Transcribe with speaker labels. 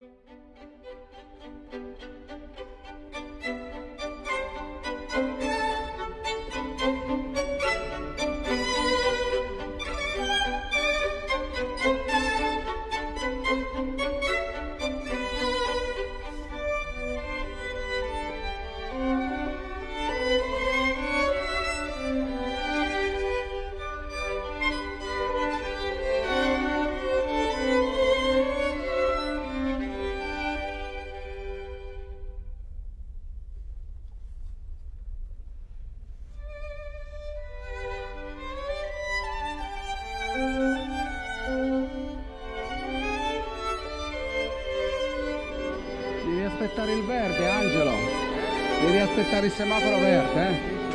Speaker 1: Devi aspettare il verde, Angelo. Devi aspettare il semaforo verde, eh?